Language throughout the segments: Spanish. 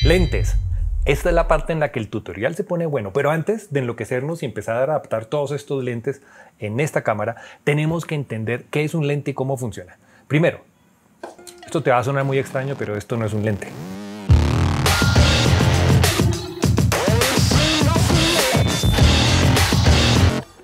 Lentes. Esta es la parte en la que el tutorial se pone bueno, pero antes de enloquecernos y empezar a adaptar todos estos lentes en esta cámara, tenemos que entender qué es un lente y cómo funciona. Primero, esto te va a sonar muy extraño, pero esto no es un lente.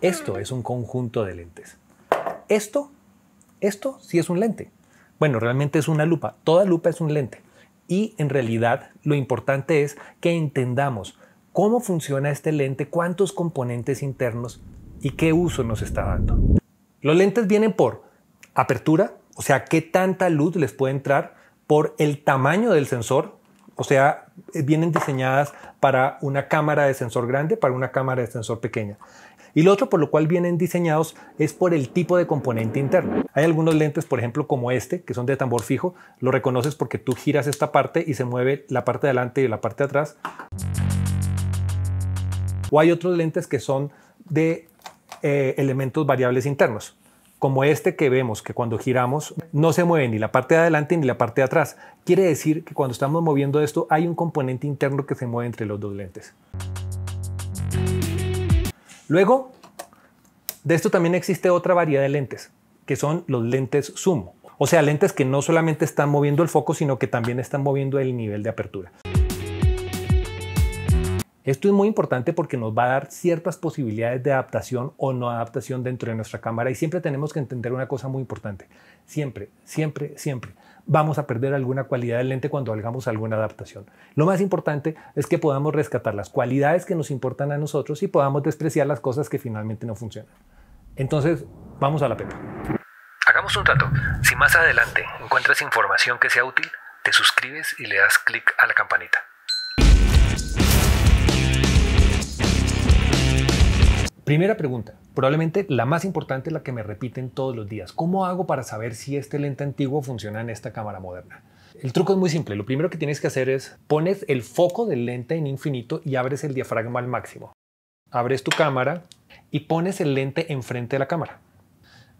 Esto es un conjunto de lentes. Esto, esto sí es un lente. Bueno, realmente es una lupa. Toda lupa es un lente. Y en realidad lo importante es que entendamos cómo funciona este lente, cuántos componentes internos y qué uso nos está dando. Los lentes vienen por apertura, o sea, qué tanta luz les puede entrar, por el tamaño del sensor, o sea, vienen diseñadas para una cámara de sensor grande, para una cámara de sensor pequeña. Y lo otro por lo cual vienen diseñados es por el tipo de componente interno. Hay algunos lentes, por ejemplo, como este, que son de tambor fijo. Lo reconoces porque tú giras esta parte y se mueve la parte de adelante y la parte de atrás. O hay otros lentes que son de eh, elementos variables internos como este que vemos que cuando giramos no se mueve ni la parte de adelante ni la parte de atrás. Quiere decir que cuando estamos moviendo esto hay un componente interno que se mueve entre los dos lentes. Luego, de esto también existe otra variedad de lentes, que son los lentes zoom. O sea, lentes que no solamente están moviendo el foco, sino que también están moviendo el nivel de apertura. Esto es muy importante porque nos va a dar ciertas posibilidades de adaptación o no adaptación dentro de nuestra cámara y siempre tenemos que entender una cosa muy importante. Siempre, siempre, siempre vamos a perder alguna cualidad del lente cuando hagamos alguna adaptación. Lo más importante es que podamos rescatar las cualidades que nos importan a nosotros y podamos despreciar las cosas que finalmente no funcionan. Entonces, vamos a la pepa. Hagamos un trato. Si más adelante encuentras información que sea útil, te suscribes y le das clic a la campanita. Primera pregunta, probablemente la más importante, la que me repiten todos los días. ¿Cómo hago para saber si este lente antiguo funciona en esta cámara moderna? El truco es muy simple. Lo primero que tienes que hacer es pones el foco del lente en infinito y abres el diafragma al máximo. Abres tu cámara y pones el lente enfrente de la cámara.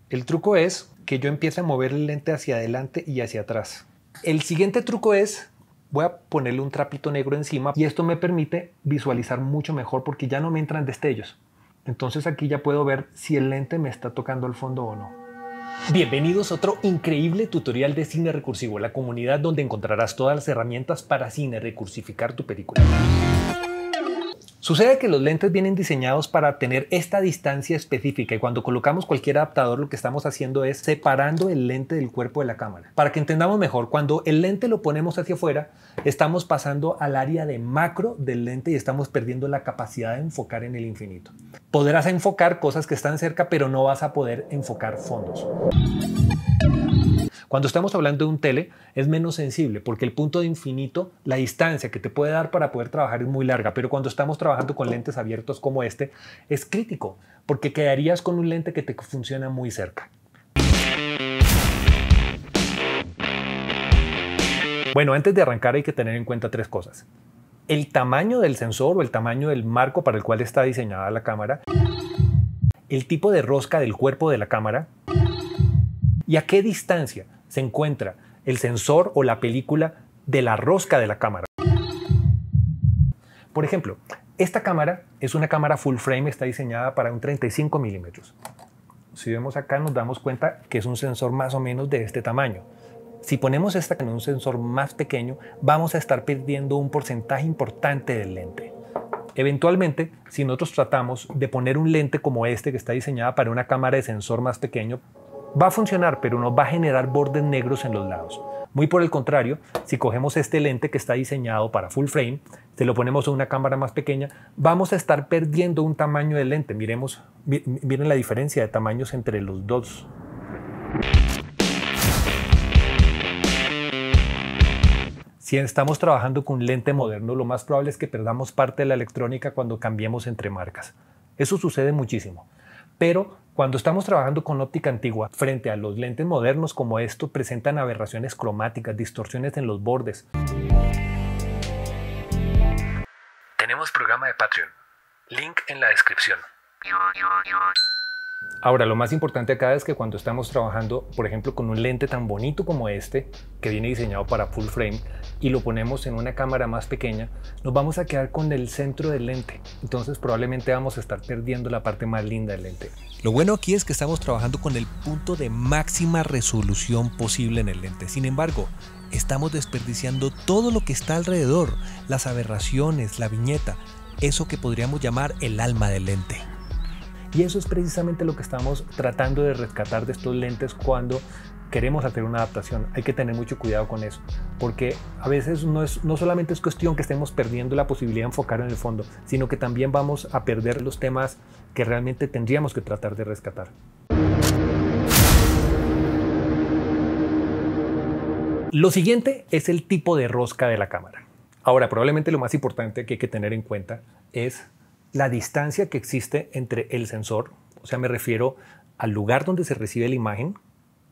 El truco es que yo empiece a mover el lente hacia adelante y hacia atrás. El siguiente truco es voy a ponerle un trapito negro encima y esto me permite visualizar mucho mejor porque ya no me entran destellos. Entonces aquí ya puedo ver si el lente me está tocando al fondo o no. Bienvenidos a otro increíble tutorial de cine recursivo, la comunidad donde encontrarás todas las herramientas para cine recursificar tu película. Sucede que los lentes vienen diseñados para tener esta distancia específica y cuando colocamos cualquier adaptador lo que estamos haciendo es separando el lente del cuerpo de la cámara. Para que entendamos mejor, cuando el lente lo ponemos hacia afuera, estamos pasando al área de macro del lente y estamos perdiendo la capacidad de enfocar en el infinito. Podrás enfocar cosas que están cerca, pero no vas a poder enfocar fondos. Cuando estamos hablando de un tele es menos sensible porque el punto de infinito, la distancia que te puede dar para poder trabajar es muy larga, pero cuando estamos trabajando con lentes abiertos como este es crítico porque quedarías con un lente que te funciona muy cerca. Bueno, antes de arrancar hay que tener en cuenta tres cosas. El tamaño del sensor o el tamaño del marco para el cual está diseñada la cámara, el tipo de rosca del cuerpo de la cámara y a qué distancia se encuentra el sensor o la película de la rosca de la cámara. Por ejemplo, esta cámara es una cámara full frame, está diseñada para un 35 milímetros. Si vemos acá nos damos cuenta que es un sensor más o menos de este tamaño. Si ponemos esta en un sensor más pequeño, vamos a estar perdiendo un porcentaje importante del lente. Eventualmente, si nosotros tratamos de poner un lente como este que está diseñada para una cámara de sensor más pequeño, Va a funcionar, pero no va a generar bordes negros en los lados. Muy por el contrario, si cogemos este lente que está diseñado para full frame, se lo ponemos a una cámara más pequeña, vamos a estar perdiendo un tamaño de lente. Miremos, miren la diferencia de tamaños entre los dos. Si estamos trabajando con un lente moderno, lo más probable es que perdamos parte de la electrónica cuando cambiemos entre marcas. Eso sucede muchísimo. Pero cuando estamos trabajando con óptica antigua, frente a los lentes modernos como esto, presentan aberraciones cromáticas, distorsiones en los bordes. Tenemos programa de Patreon. Link en la descripción. Ahora, lo más importante acá es que cuando estamos trabajando, por ejemplo, con un lente tan bonito como este, que viene diseñado para full frame, y lo ponemos en una cámara más pequeña, nos vamos a quedar con el centro del lente. Entonces probablemente vamos a estar perdiendo la parte más linda del lente. Lo bueno aquí es que estamos trabajando con el punto de máxima resolución posible en el lente. Sin embargo, estamos desperdiciando todo lo que está alrededor, las aberraciones, la viñeta, eso que podríamos llamar el alma del lente. Y eso es precisamente lo que estamos tratando de rescatar de estos lentes cuando queremos hacer una adaptación. Hay que tener mucho cuidado con eso, porque a veces no, es, no solamente es cuestión que estemos perdiendo la posibilidad de enfocar en el fondo, sino que también vamos a perder los temas que realmente tendríamos que tratar de rescatar. Lo siguiente es el tipo de rosca de la cámara. Ahora, probablemente lo más importante que hay que tener en cuenta es la distancia que existe entre el sensor, o sea, me refiero al lugar donde se recibe la imagen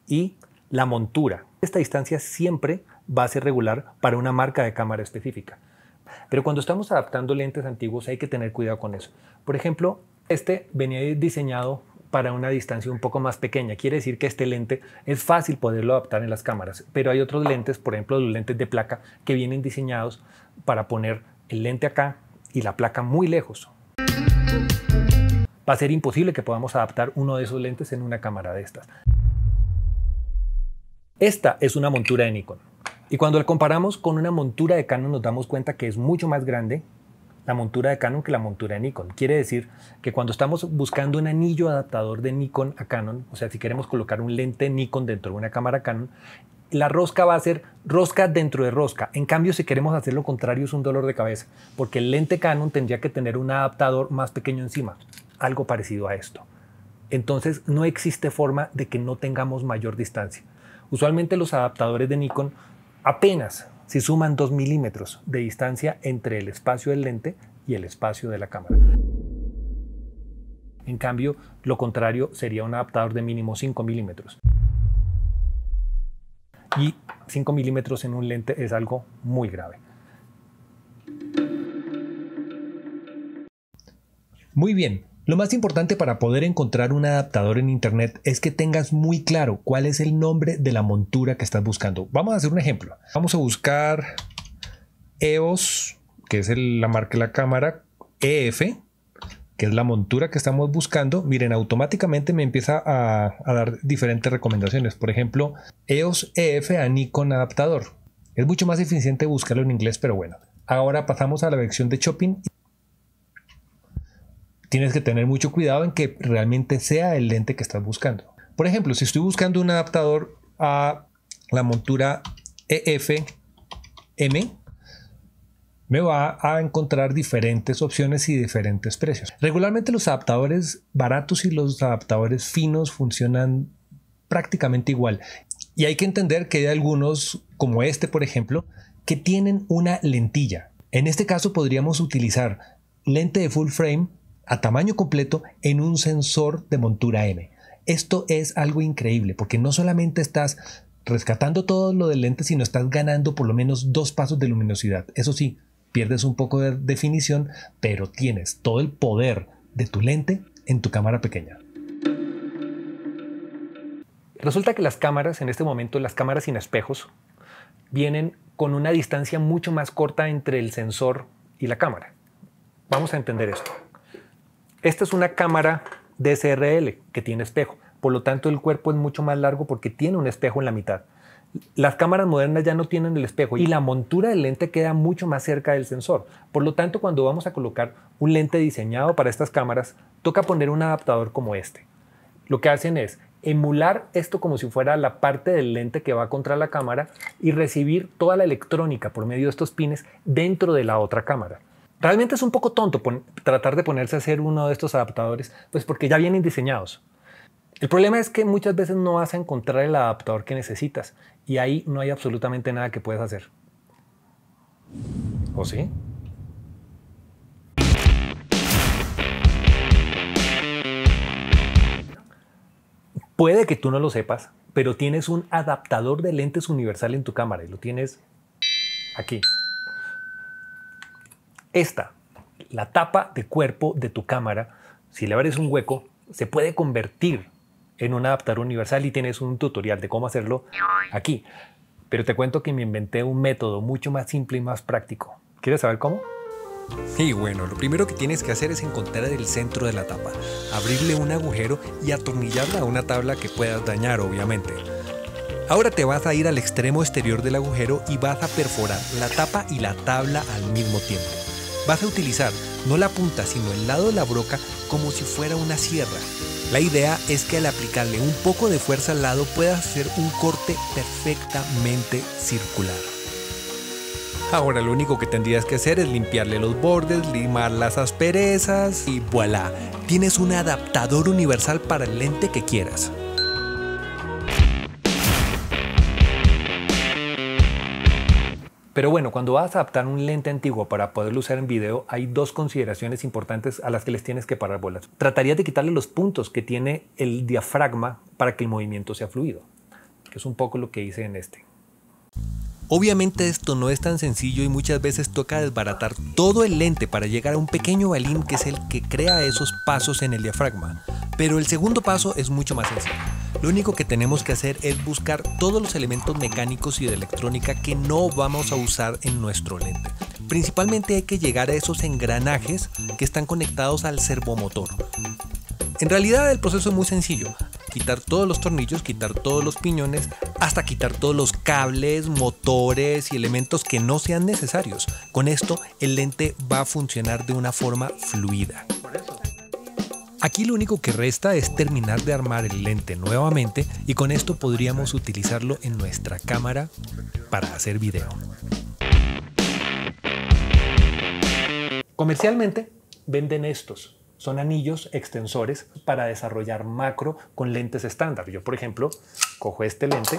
y la montura. Esta distancia siempre va a ser regular para una marca de cámara específica. Pero cuando estamos adaptando lentes antiguos hay que tener cuidado con eso. Por ejemplo, este venía diseñado para una distancia un poco más pequeña. Quiere decir que este lente es fácil poderlo adaptar en las cámaras, pero hay otros lentes, por ejemplo los lentes de placa, que vienen diseñados para poner el lente acá y la placa muy lejos va a ser imposible que podamos adaptar uno de esos lentes en una cámara de estas. Esta es una montura de Nikon. Y cuando la comparamos con una montura de Canon nos damos cuenta que es mucho más grande la montura de Canon que la montura de Nikon. Quiere decir que cuando estamos buscando un anillo adaptador de Nikon a Canon, o sea, si queremos colocar un lente Nikon dentro de una cámara Canon, la rosca va a ser rosca dentro de rosca. En cambio, si queremos hacer lo contrario es un dolor de cabeza, porque el lente Canon tendría que tener un adaptador más pequeño encima algo parecido a esto. Entonces no existe forma de que no tengamos mayor distancia. Usualmente los adaptadores de Nikon apenas si suman 2 milímetros de distancia entre el espacio del lente y el espacio de la cámara. En cambio, lo contrario sería un adaptador de mínimo 5 milímetros. Y 5 milímetros en un lente es algo muy grave. Muy bien, lo más importante para poder encontrar un adaptador en Internet es que tengas muy claro cuál es el nombre de la montura que estás buscando. Vamos a hacer un ejemplo. Vamos a buscar EOS, que es la marca de la cámara, EF, que es la montura que estamos buscando. Miren, automáticamente me empieza a, dar diferentes recomendaciones. Por ejemplo, EOS EF a Nikon adaptador. Es mucho más eficiente buscarlo en inglés, pero bueno. Ahora pasamos a la versión de shopping tienes que tener mucho cuidado en que realmente sea el lente que estás buscando. Por ejemplo, si estoy buscando un adaptador a la montura EF-M, me va a encontrar diferentes opciones y diferentes precios. Regularmente los adaptadores baratos y los adaptadores finos funcionan prácticamente igual. Y hay que entender que hay algunos, como este por ejemplo, que tienen una lentilla. En este caso podríamos utilizar lente de full frame a tamaño completo en un sensor de montura M. Esto es algo increíble porque no solamente estás rescatando todo lo del lente, sino estás ganando por lo menos dos pasos de luminosidad. Eso sí, pierdes un poco de definición, pero tienes todo el poder de tu lente en tu cámara pequeña. Resulta que las cámaras, en este momento, las cámaras sin espejos, vienen con una distancia mucho más corta entre el sensor y la cámara. Vamos a entender esto. Esta es una cámara DSRL que tiene espejo. Por lo tanto, el cuerpo es mucho más largo porque tiene un espejo en la mitad. Las cámaras modernas ya no tienen el espejo y la montura del lente queda mucho más cerca del sensor. Por lo tanto, cuando vamos a colocar un lente diseñado para estas cámaras, toca poner un adaptador como este. Lo que hacen es emular esto como si fuera la parte del lente que va contra la cámara y recibir toda la electrónica por medio de estos pines dentro de la otra cámara. Realmente es un poco tonto tratar de ponerse a hacer uno de estos adaptadores, pues porque ya vienen diseñados. El problema es que muchas veces no vas a encontrar el adaptador que necesitas y ahí no hay absolutamente nada que puedas hacer. ¿O sí? Puede que tú no lo sepas, pero tienes un adaptador de lentes universal en tu cámara y lo tienes aquí. Esta, la tapa de cuerpo de tu cámara, si le abres un hueco, se puede convertir en un adaptador universal y tienes un tutorial de cómo hacerlo aquí. Pero te cuento que me inventé un método mucho más simple y más práctico. ¿Quieres saber cómo? Y bueno, lo primero que tienes que hacer es encontrar el centro de la tapa, abrirle un agujero y atornillarla a una tabla que puedas dañar, obviamente. Ahora te vas a ir al extremo exterior del agujero y vas a perforar la tapa y la tabla al mismo tiempo. Vas a utilizar no la punta sino el lado de la broca como si fuera una sierra. La idea es que al aplicarle un poco de fuerza al lado puedas hacer un corte perfectamente circular. Ahora lo único que tendrías que hacer es limpiarle los bordes, limar las asperezas y voilà, tienes un adaptador universal para el lente que quieras. Pero bueno, cuando vas a adaptar un lente antiguo para poderlo usar en video, hay dos consideraciones importantes a las que les tienes que parar bolas. Tratarías de quitarle los puntos que tiene el diafragma para que el movimiento sea fluido, que es un poco lo que hice en este. Obviamente esto no es tan sencillo y muchas veces toca desbaratar todo el lente para llegar a un pequeño balín que es el que crea esos pasos en el diafragma. Pero el segundo paso es mucho más sencillo. Lo único que tenemos que hacer es buscar todos los elementos mecánicos y de electrónica que no vamos a usar en nuestro lente. Principalmente hay que llegar a esos engranajes que están conectados al servomotor. En realidad el proceso es muy sencillo. Quitar todos los tornillos, quitar todos los piñones, hasta quitar todos los cables, motores y elementos que no sean necesarios. Con esto el lente va a funcionar de una forma fluida. Aquí lo único que resta es terminar de armar el lente nuevamente y con esto podríamos utilizarlo en nuestra cámara para hacer video. Comercialmente venden estos. Son anillos extensores para desarrollar macro con lentes estándar. Yo, por ejemplo, cojo este lente,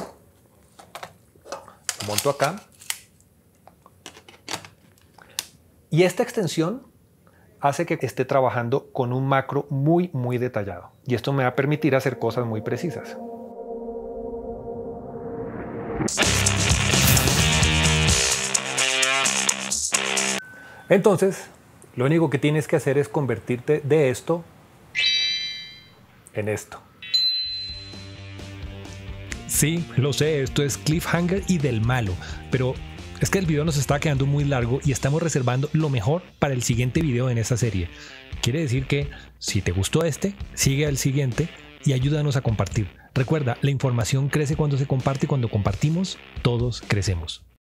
monto acá y esta extensión hace que esté trabajando con un macro muy, muy detallado. Y esto me va a permitir hacer cosas muy precisas. Entonces, lo único que tienes que hacer es convertirte de esto en esto. Sí, lo sé, esto es cliffhanger y del malo, pero es que el video nos está quedando muy largo y estamos reservando lo mejor para el siguiente video en esta serie. Quiere decir que si te gustó este, sigue al siguiente y ayúdanos a compartir. Recuerda, la información crece cuando se comparte y cuando compartimos, todos crecemos.